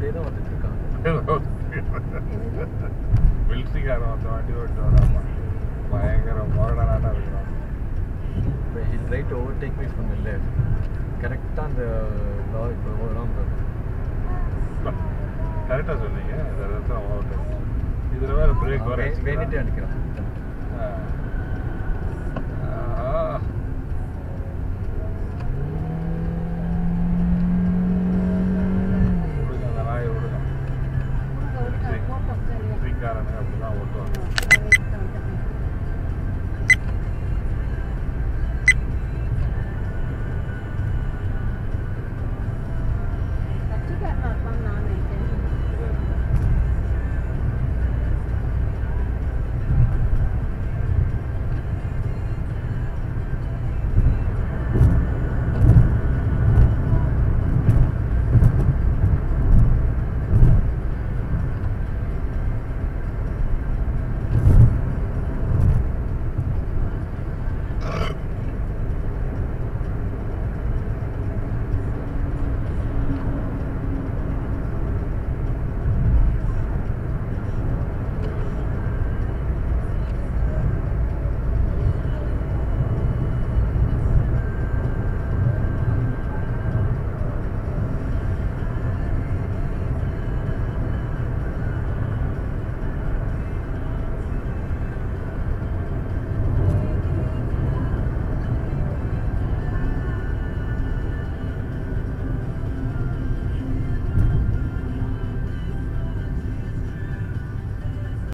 அப்படியே தான் வந்துட்டு இருக்காங்க மிலிட்ரிக்காரன் அந்த வண்டி ஓட்டு வராமா பயங்கர மோடனாக இருக்கிறான் hill right over take me from இல்லை கரெக்டாக அந்த லாரி ப்ரோக்ராம் கரெக்டாக சொன்னீங்க. இதில் வேறு பிரேக் வேறு வேண்டிட்டு அடிக்கிறான் 那我转。